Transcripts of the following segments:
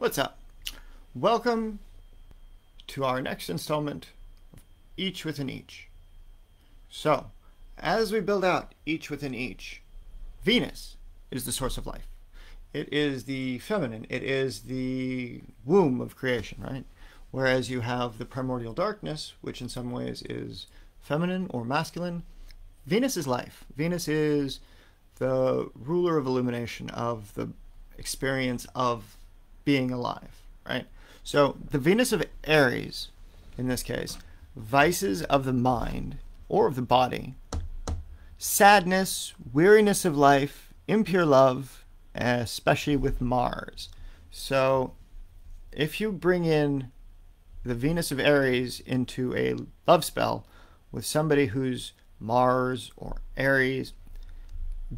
What's up? Welcome to our next installment of Each Within Each. So, as we build out each within each, Venus is the source of life. It is the feminine, it is the womb of creation, right? Whereas you have the primordial darkness, which in some ways is feminine or masculine. Venus is life. Venus is the ruler of illumination, of the experience of being alive, right? So the Venus of Aries, in this case, vices of the mind or of the body, sadness, weariness of life, impure love, especially with Mars. So if you bring in the Venus of Aries into a love spell with somebody who's Mars or Aries,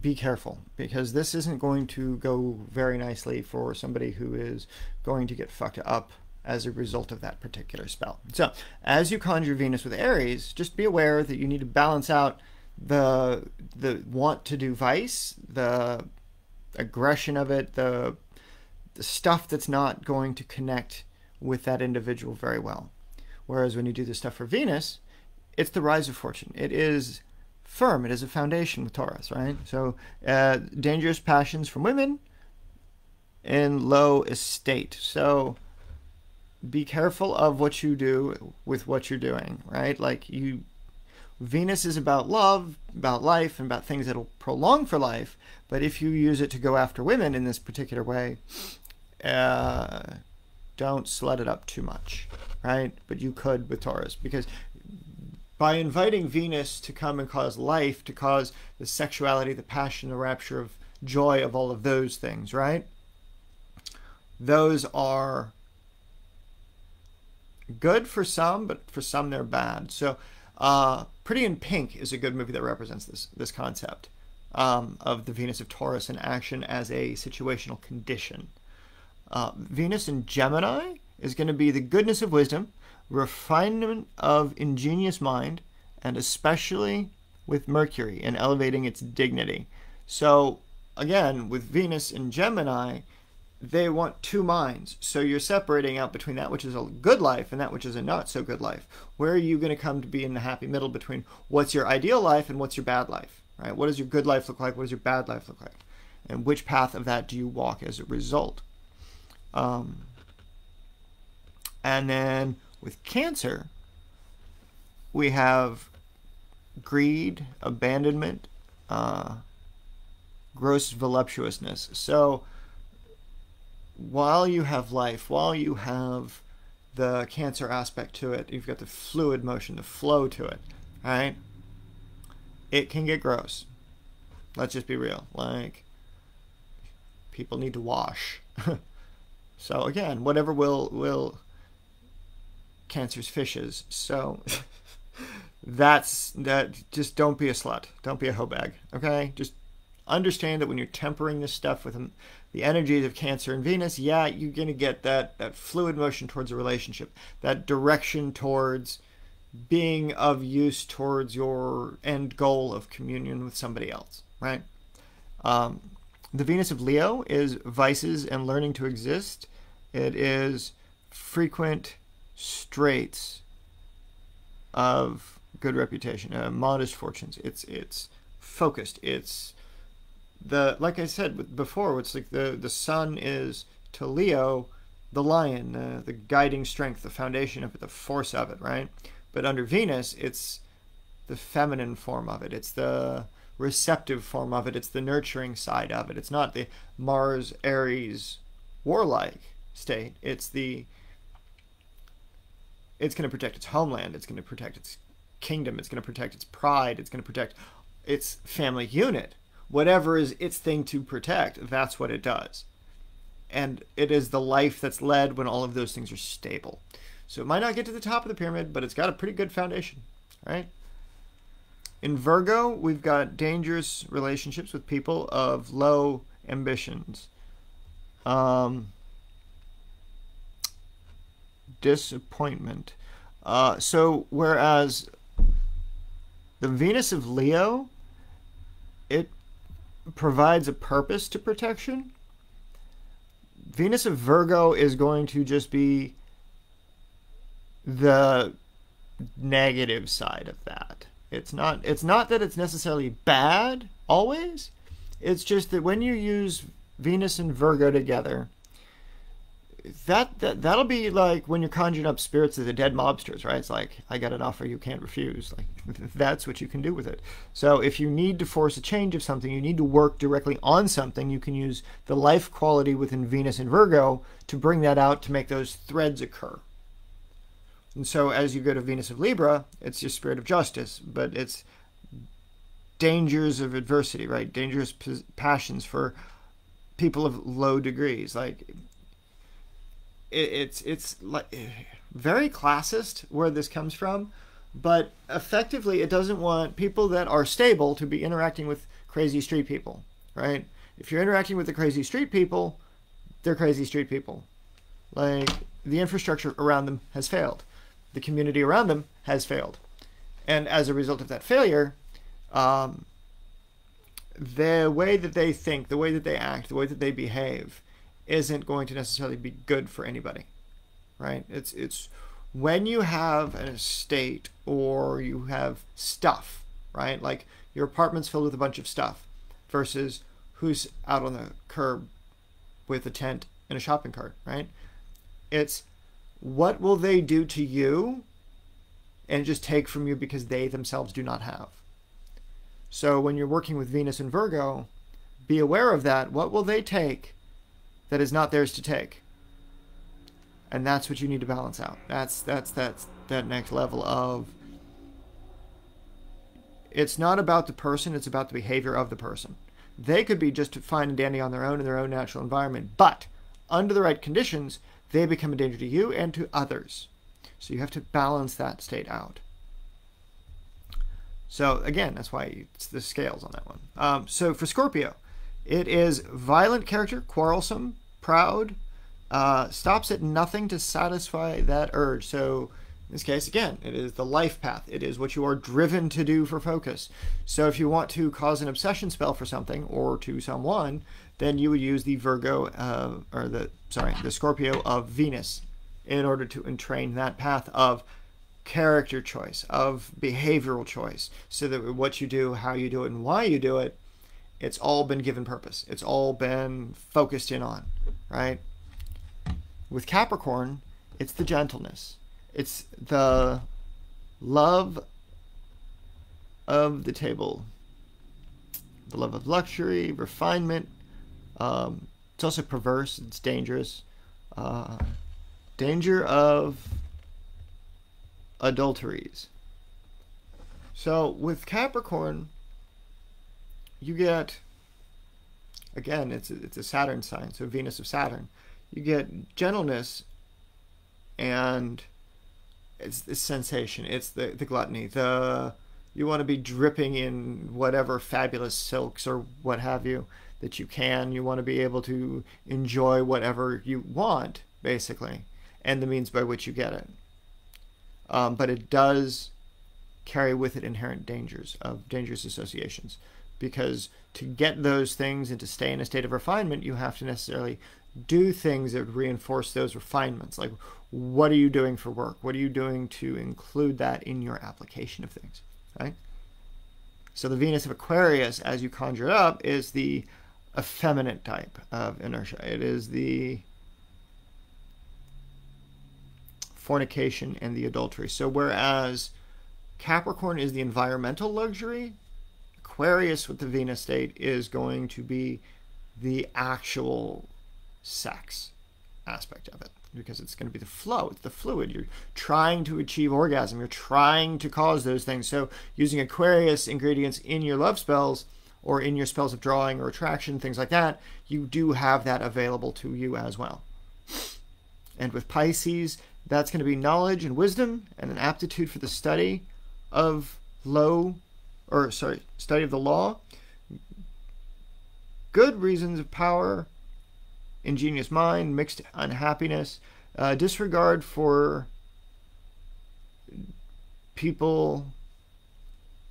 be careful because this isn't going to go very nicely for somebody who is going to get fucked up as a result of that particular spell. So, as you conjure Venus with Aries, just be aware that you need to balance out the the want to do vice, the aggression of it, the the stuff that's not going to connect with that individual very well. Whereas when you do the stuff for Venus, it's the rise of fortune. It is firm. It is a foundation with Taurus, right? So, uh, dangerous passions from women in low estate. So, be careful of what you do with what you're doing, right? Like you, Venus is about love, about life, and about things that'll prolong for life. But if you use it to go after women in this particular way, uh, don't slut it up too much, right? But you could with Taurus because by inviting Venus to come and cause life, to cause the sexuality, the passion, the rapture of joy of all of those things, right? Those are good for some, but for some they're bad. So, uh, Pretty in Pink is a good movie that represents this this concept um, of the Venus of Taurus in action as a situational condition. Uh, Venus in Gemini is going to be the goodness of wisdom, refinement of ingenious mind, and especially with Mercury in elevating its dignity. So, again, with Venus in Gemini, they want two minds. So you're separating out between that which is a good life and that which is a not so good life. Where are you going to come to be in the happy middle between what's your ideal life and what's your bad life? Right? What does your good life look like? What does your bad life look like? And which path of that do you walk as a result? Um, and then with Cancer, we have greed, abandonment, uh, gross voluptuousness. So while you have life, while you have the Cancer aspect to it, you've got the fluid motion, the flow to it, right? It can get gross. Let's just be real. Like, people need to wash. so again, whatever will will Cancer's fishes. So that's that. Just don't be a slut. Don't be a hoe bag. Okay. Just understand that when you're tempering this stuff with the energies of Cancer and Venus, yeah, you're gonna get that that fluid motion towards a relationship, that direction towards being of use towards your end goal of communion with somebody else, right? Um, the Venus of Leo is vices and learning to exist. It is frequent straits of good reputation, uh, modest fortunes. It's it's focused. It's the like I said before. It's like the the sun is to Leo, the lion, uh, the guiding strength, the foundation of it, the force of it, right? But under Venus, it's the feminine form of it. It's the receptive form of it. It's the nurturing side of it. It's not the Mars Aries warlike state. It's the it's going to protect its homeland. It's going to protect its kingdom. It's going to protect its pride. It's going to protect its family unit. Whatever is its thing to protect, that's what it does. And it is the life that's led when all of those things are stable. So it might not get to the top of the pyramid, but it's got a pretty good foundation, right? In Virgo, we've got dangerous relationships with people of low ambitions. Um, disappointment. Uh, so whereas the Venus of Leo, it provides a purpose to protection. Venus of Virgo is going to just be the negative side of that. It's not it's not that it's necessarily bad always. It's just that when you use Venus and Virgo together, that, that that'll be like when you're conjuring up spirits of the dead mobsters, right? It's like I got an offer you can't refuse. Like that's what you can do with it. So if you need to force a change of something, you need to work directly on something. You can use the life quality within Venus and Virgo to bring that out to make those threads occur. And so as you go to Venus of Libra, it's your spirit of justice, but it's dangers of adversity, right? Dangerous passions for people of low degrees. Like it, it's it's like very classist where this comes from, but effectively it doesn't want people that are stable to be interacting with crazy street people, right? If you're interacting with the crazy street people, they're crazy street people. Like the infrastructure around them has failed the community around them has failed. And as a result of that failure, um, the way that they think, the way that they act, the way that they behave isn't going to necessarily be good for anybody. Right? It's it's when you have an estate or you have stuff, right? Like your apartment's filled with a bunch of stuff versus who's out on the curb with a tent and a shopping cart, right? It's what will they do to you and just take from you because they themselves do not have? So when you're working with Venus and Virgo, be aware of that. What will they take that is not theirs to take? And that's what you need to balance out. That's that's that's that next level of it's not about the person, it's about the behavior of the person. They could be just fine and dandy on their own in their own natural environment, but under the right conditions, they become a danger to you and to others. So you have to balance that state out. So again, that's why it's the scales on that one. Um, so for Scorpio, it is violent character, quarrelsome, proud, uh, stops at nothing to satisfy that urge. So in this case, again, it is the life path. It is what you are driven to do for focus. So if you want to cause an obsession spell for something or to someone, then you would use the Virgo uh, or the sorry the Scorpio of Venus in order to entrain that path of character choice, of behavioral choice, so that what you do, how you do it, and why you do it, it's all been given purpose. It's all been focused in on, right? With Capricorn, it's the gentleness it's the love of the table. The love of luxury, refinement. Um, it's also perverse. It's dangerous. Uh, danger of adulteries. So with Capricorn, you get again it's a, it's a Saturn sign, so Venus of Saturn. You get gentleness and it's the sensation. It's the the gluttony. The you want to be dripping in whatever fabulous silks or what have you that you can. You want to be able to enjoy whatever you want, basically, and the means by which you get it. Um, but it does carry with it inherent dangers of dangerous associations because to get those things and to stay in a state of refinement, you have to necessarily do things that reinforce those refinements. Like, what are you doing for work? What are you doing to include that in your application of things? Right? So the Venus of Aquarius, as you conjure it up, is the effeminate type of inertia. It is the fornication and the adultery. So whereas Capricorn is the environmental luxury, Aquarius with the Venus state is going to be the actual sex aspect of it because it's going to be the flow it's the fluid. You're trying to achieve orgasm you're trying to cause those things. So using aquarius ingredients in your love spells or in your spells of drawing or attraction things like that you do have that available to you as well. And with pisces that's going to be knowledge and wisdom and an aptitude for the study of low or sorry study of the law good reasons of power ingenious mind, mixed unhappiness, uh, disregard for people,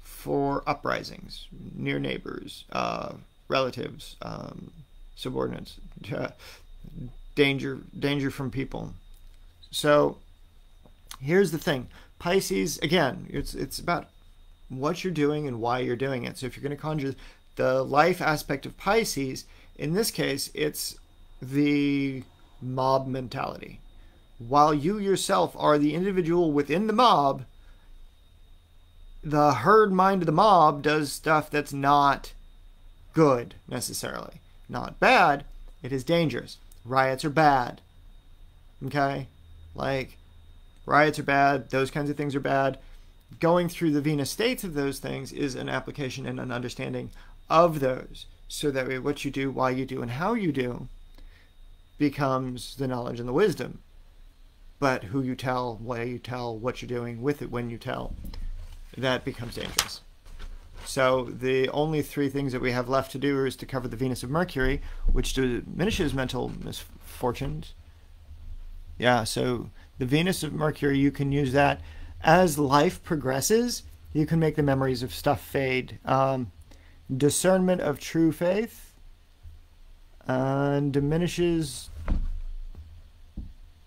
for uprisings, near neighbors, uh, relatives, um, subordinates, danger danger from people. So here's the thing. Pisces again, it's it's about what you're doing and why you're doing it. So if you're going to conjure the life aspect of Pisces, in this case, it's the mob mentality. While you yourself are the individual within the mob, the herd mind of the mob does stuff that's not good necessarily. Not bad, it is dangerous. Riots are bad. Okay? Like, riots are bad, those kinds of things are bad. Going through the Venus states of those things is an application and an understanding of those. So that way, what you do, why you do, and how you do becomes the knowledge and the wisdom. But who you tell, why you tell, what you're doing with it when you tell, that becomes dangerous. So the only three things that we have left to do is to cover the Venus of Mercury, which diminishes mental misfortunes. Yeah, so the Venus of Mercury, you can use that as life progresses. You can make the memories of stuff fade. Um, discernment of true faith and diminishes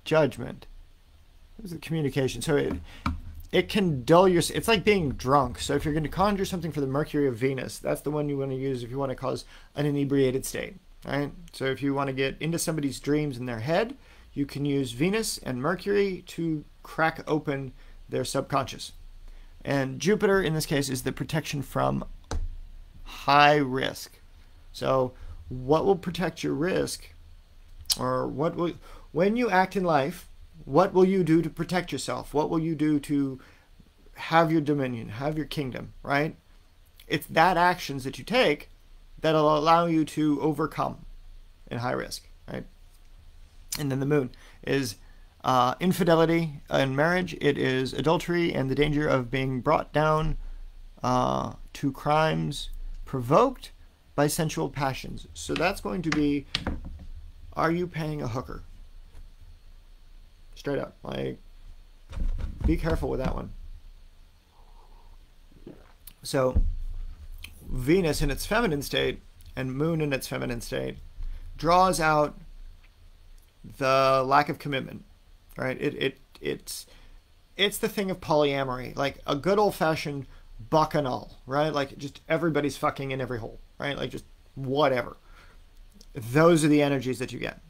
judgment. Was the communication. So it it can dull your it's like being drunk so if you're going to conjure something for the mercury of venus that's the one you want to use if you want to cause an inebriated state right so if you want to get into somebody's dreams in their head you can use venus and mercury to crack open their subconscious and jupiter in this case is the protection from high risk so what will protect your risk or what will when you act in life what will you do to protect yourself? What will you do to have your dominion, have your kingdom, right? It's that actions that you take that'll allow you to overcome in high risk, right? And then the moon is uh, infidelity in marriage, it is adultery and the danger of being brought down uh, to crimes provoked by sensual passions. So that's going to be are you paying a hooker? Straight up. Like, be careful with that one. So, Venus in its feminine state and Moon in its feminine state draws out the lack of commitment, right? It it it's it's the thing of polyamory, like a good old fashioned bacchanal, right? Like just everybody's fucking in every hole, right? Like just whatever. Those are the energies that you get.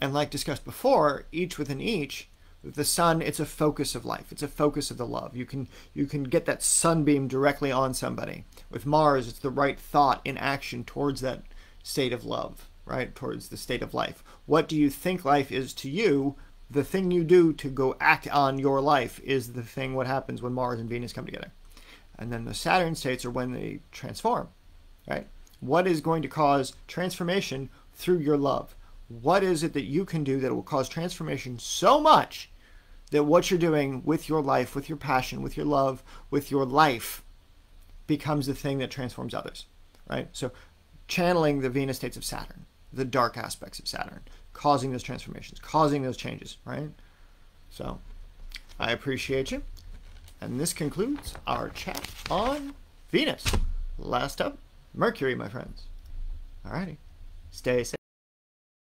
And like discussed before, each within each, with the sun, it's a focus of life. It's a focus of the love. You can you can get that sunbeam directly on somebody. With Mars, it's the right thought in action towards that state of love, right? Towards the state of life. What do you think life is to you? The thing you do to go act on your life is the thing what happens when Mars and Venus come together. And then the Saturn states are when they transform, right? What is going to cause transformation through your love? what is it that you can do that will cause transformation so much that what you're doing with your life, with your passion, with your love, with your life becomes the thing that transforms others, right? So channeling the Venus states of Saturn, the dark aspects of Saturn, causing those transformations, causing those changes, right? So I appreciate you. And this concludes our chat on Venus. Last up, Mercury, my friends. Alrighty. Stay safe.